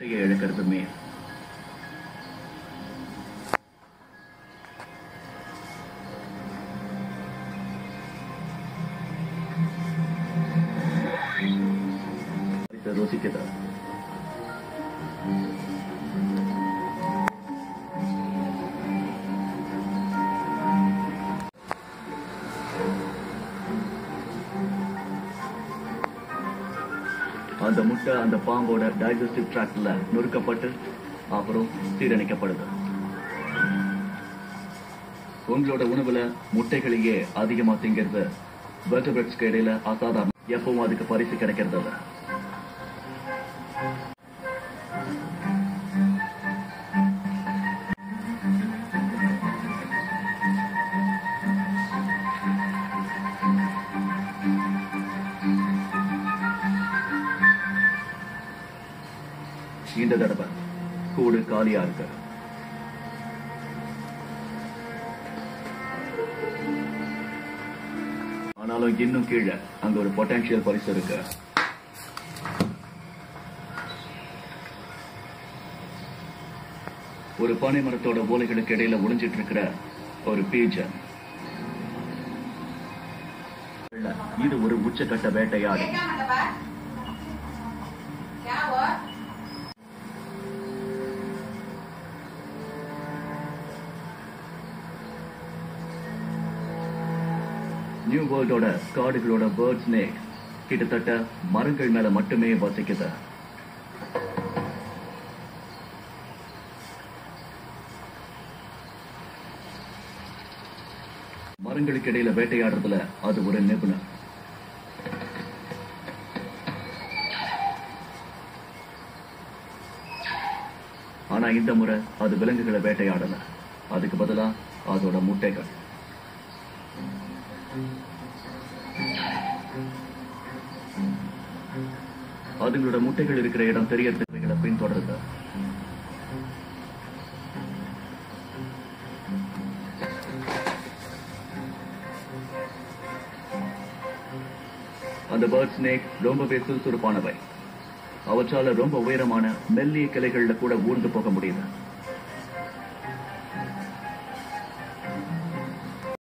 Sige, Ricardo Mia. Ricardo, sí que. அந்த முட்டை அந்த பாம்போட டைஜஸ்டிவ் ட்ராக்ட்ல நொறுக்கப்பட்டு அப்புறம் சீரணிக்கப்படுது உங்களோட உணவுல முட்டைகளையே அதிகமா திங்கிறது வெர்டபிரட்ஸ்க்கு இடையில அசாதாரணம். எப்பவும் அதுக்கு பரிசு கிடைக்கிறது இல்லை. இந்த தடவை கூடு காலியா இருக்கு ஆனாலும் இன்னும் கீழே அங்க ஒரு பொட்டான்சியல் பரிசு இருக்கு ஒரு பானை மரத்தோட ஓலைகளுக்கு இடையில ஒளிஞ்சிட்டு இருக்கிற ஒரு பீஜன் இது ஒரு உச்சக்கட்ட வேட்டையாடு நியூ வேர்ல்டோட காடுகளோட பேர்ட் ஸ்னேக் கிட்டத்தட்ட மரங்கள் மேல மட்டுமே வசிக்குது. மரங்களுக்கு இடையில வேட்டையாடுறதுல அது ஒரு நிபுணர். ஆனா இந்த முறை அது விலங்குகளை வேட்டையாடல. அதுக்கு பதிலா அதோட முட்டைகள். அதுங்களோட முட்டைகள் இருக்கிற இடம் தெரியறதுகளை பின்தொடருங்க. அந்த பேர்ட் ஸ்னேக் ரொம்பவே சுறுசுறுப்பானவை. அவற்றால ரொம்ப உயரமான மெல்லிய கிளைகள்ல கூட ஊர்ந்து போக முடியுது.